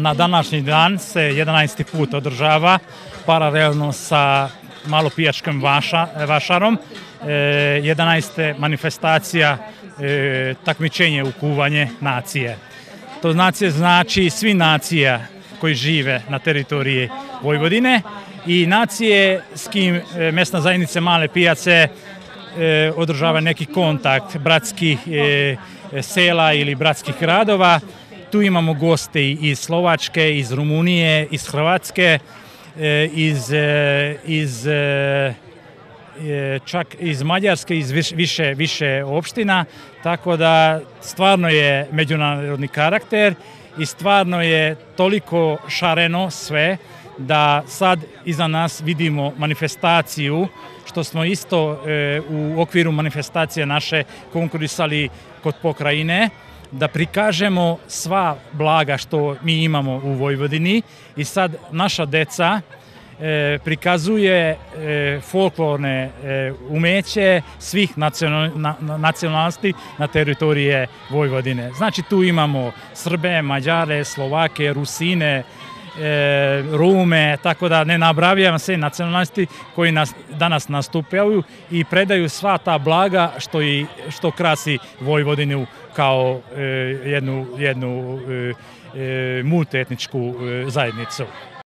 na današnji dan se 11. put održava paralelno sa malopijačkim vaša, vašarom. E, 11. manifestacija e, takmičenje u kuvanje nacije. To nacije znači svi nacija koji žive na teritoriji Vojvodine i nacije s kim e, mesna zajednica Male pijace e, održava neki kontakt bratskih e, sela ili bratskih gradova. Tu imamo goste iz Slovačke, iz Rumunije, iz Hrvatske, e, iz, e, iz e, čak iz Mađarske, iz više, više opština, tako da stvarno je međunarodni karakter i stvarno je toliko šareno sve da sad iza nas vidimo manifestaciju što smo isto e, u okviru manifestacije naše konkurisali kod pokrajine da prikažemo sva blaga što mi imamo u Vojvodini i sad naša deca e, prikazuje e, folklorne e, umeće svih nacional, na, nacionalnosti na teritorije Vojvodine. Znači tu imamo Srbe, Mađare, Slovake, Rusine, Rume, tako da ne nabravljam sve nacionalnosti koji nas, danas nastupaju i predaju sva ta blaga što, i, što krasi Vojvodinu kao e, jednu, jednu e, e multietničku e, zajednicu.